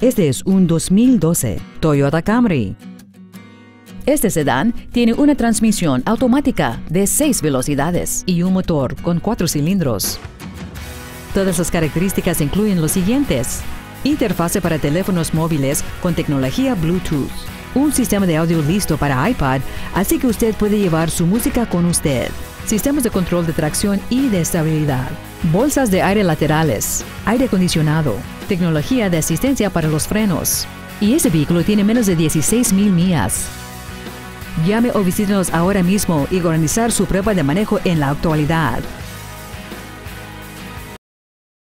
Este es un 2012 Toyota Camry. Este sedán tiene una transmisión automática de 6 velocidades y un motor con 4 cilindros. Todas las características incluyen los siguientes. Interfase para teléfonos móviles con tecnología Bluetooth. Un sistema de audio listo para iPad, así que usted puede llevar su música con usted. Sistemas de control de tracción y de estabilidad. Bolsas de aire laterales. Aire acondicionado. Tecnología de asistencia para los frenos. Y ese vehículo tiene menos de 16 mil millas. Llame o visítenos ahora mismo y organizar su prueba de manejo en la actualidad.